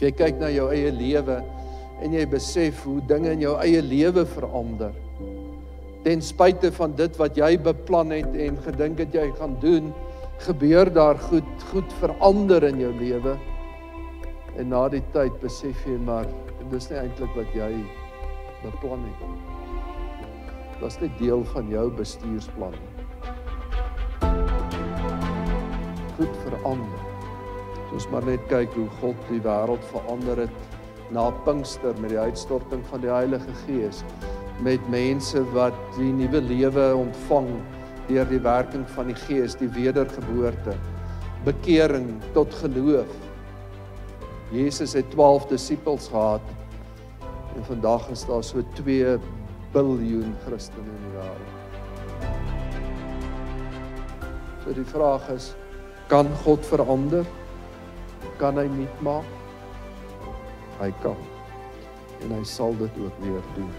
As jy kyk na jou eie lewe en jy besef hoe dinge in jou eie lewe verander. Ten spyte van dit wat jy beplan het en gedink het jy gaan doen, gebeur daar goed, goed verander in jou lewe. En na die tyd besef jy maar dis nie eintlik wat jy beplan het nie. Was net deel van jou bestuursplan. Goed verander. Ons maar net kyk hoe God die wêreld verander het na Pinkster met die uitstorting van die Heilige Gees met mense wat die nuwe lewe ontvang deur die werking van die Gees, die wedergeboorte, bekering tot geloof. Jesus het 12 disippels gehad en vandag is daar so 2 biljoen Christene in die wêreld. So die vraag is, kan God verander? Kan hy nuut maak? Hy kan. En hy sal dit ook weer doen.